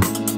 Bye.